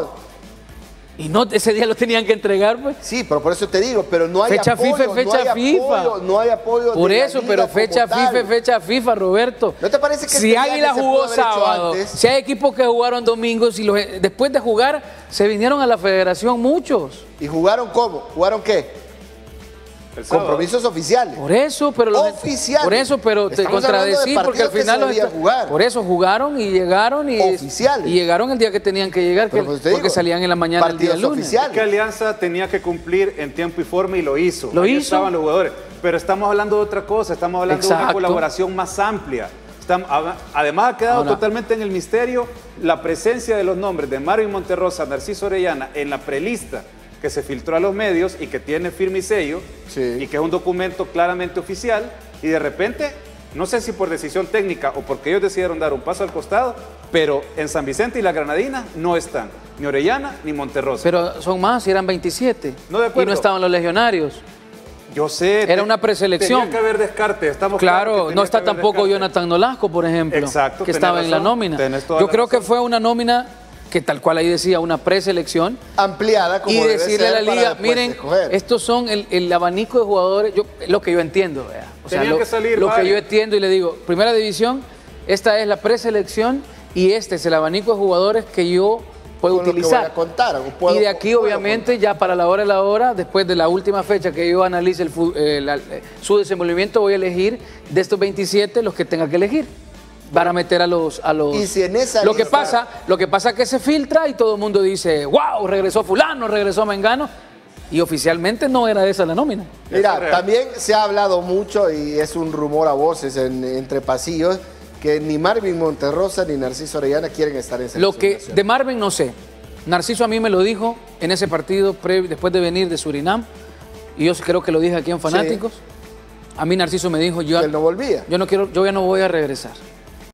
no. Y no, ese día lo tenían que entregar, pues. Sí, pero por eso te digo, pero no hay Fecha apoyo, FIFA, fecha no hay FIFA. Apoyo, no hay apoyo. Por de eso, pero fecha tal. FIFA, fecha FIFA, Roberto. ¿No te parece que si este Águila jugó sábado, si hay equipos que jugaron domingos y los, después de jugar se vinieron a la federación muchos. ¿Y jugaron cómo? ¿Jugaron qué? Compromisos oficiales. Por eso, pero los- Oficiales. Por eso, pero te Estamos de contradecí porque al final los jugar. Por eso jugaron y llegaron y Oficiales. y llegaron el día que tenían que llegar, que- pues porque digo, salían en la mañana el día lunes. oficiales. Es que Alianza tenía que cumplir en tiempo y forma y lo hizo. Lo Ahí hizo. estaban los jugadores. Pero estamos hablando de otra cosa, estamos hablando de una colaboración más amplia. Estamos- además ha quedado Ahora- totalmente en el misterio la presencia de los nombres de Marvin Monterrosa, Narciso Orellana en la prelista que se filtró a los medios y que tiene firme y sello Sí. y que es un documento claramente oficial y de repente, no sé si por decisión técnica o porque ellos decidieron dar un paso al costado, pero en San Vicente y la Granadina no están ni Orellana ni Monterrosa. Pero son más, y eran 27. No, de y no estaban los legionarios. Yo sé. Era una preselección. Tenía que haber descarte, estamos Claro, no está tampoco descarte. Jonathan Nolasco, por ejemplo, Exacto, que estaba en la nómina. Yo la creo que fue una nómina que tal cual ahí decía, una preselección. Ampliada como y debe decirle a la liga, miren, escoger. estos son el, el abanico de jugadores, yo, lo que yo entiendo, vea. o sea, lo, que salir lo que yo entiendo y le digo, primera división, esta es la preselección y este es el abanico de jugadores que yo puedo Con lo que utilizar. voy a contar, o puedo- y de aquí, obviamente, ya para la hora de la hora, después de la última fecha que yo analice el eh, la- eh, su desenvolvimiento, voy a elegir de estos 27 los que tenga que elegir para meter a los a los Y si en esa lo que pasa lo que pasa es que se filtra y todo el mundo dice wow regresó fulano regresó mengano y oficialmente no era esa la nómina. Mira, también se ha hablado mucho y es un rumor a voces en- entre pasillos que ni Marvin Monterrosa ni Narciso Orellana quieren estar en lo selección que de Marvin no sé. Narciso a mí me lo dijo en ese partido después de venir de Surinam y yo creo que lo dije aquí en Fanáticos. A mí Narciso me dijo yo él no volvía. yo no quiero yo ya no voy a regresar